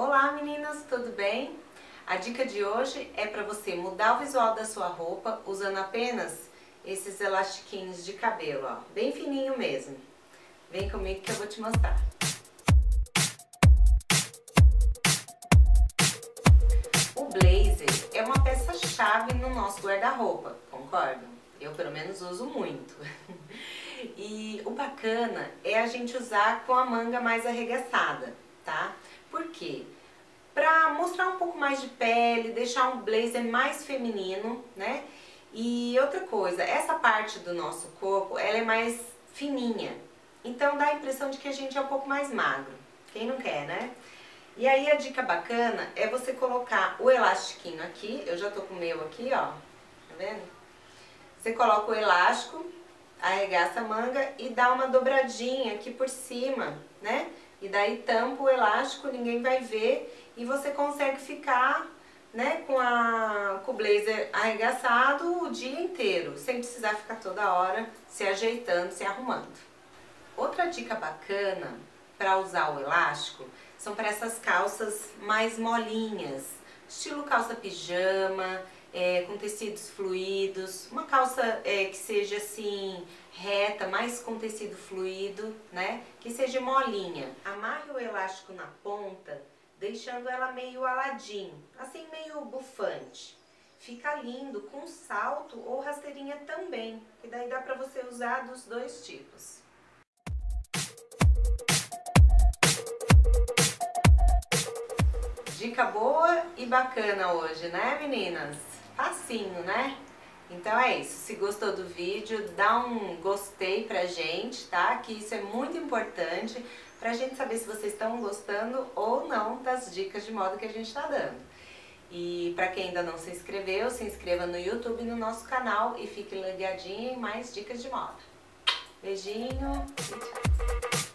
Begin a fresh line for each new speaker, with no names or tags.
Olá meninas, tudo bem? A dica de hoje é para você mudar o visual da sua roupa usando apenas esses elastiquinhos de cabelo, ó, bem fininho mesmo. Vem comigo que eu vou te mostrar. O blazer é uma peça-chave no nosso guarda-roupa, concordam? Eu pelo menos uso muito. E o bacana é a gente usar com a manga mais arregaçada, tá? Por quê? Pra mostrar um pouco mais de pele, deixar um blazer mais feminino, né? E outra coisa, essa parte do nosso corpo, ela é mais fininha. Então dá a impressão de que a gente é um pouco mais magro. Quem não quer, né? E aí a dica bacana é você colocar o elastiquinho aqui, eu já tô com o meu aqui, ó, tá vendo? Você coloca o elástico, arregaça a manga e dá uma dobradinha aqui por cima, né? E daí tampa o elástico, ninguém vai ver e você consegue ficar né, com, a, com o blazer arregaçado o dia inteiro, sem precisar ficar toda hora se ajeitando, se arrumando. Outra dica bacana para usar o elástico são para essas calças mais molinhas, estilo calça pijama, é, com tecidos fluidos, uma calça é, que seja assim reta, mais com tecido fluido, né? Que seja molinha. Amarre o elástico na ponta, deixando ela meio aladinho, assim meio bufante. Fica lindo com salto ou rasteirinha também, que daí dá pra você usar dos dois tipos. Dica boa e bacana hoje, né meninas? Facinho, né? Então é isso, se gostou do vídeo, dá um gostei pra gente, tá? Que isso é muito importante pra gente saber se vocês estão gostando ou não das dicas de moda que a gente tá dando. E pra quem ainda não se inscreveu, se inscreva no YouTube no nosso canal e fique ligadinho em mais dicas de moda. Beijinho e tchau!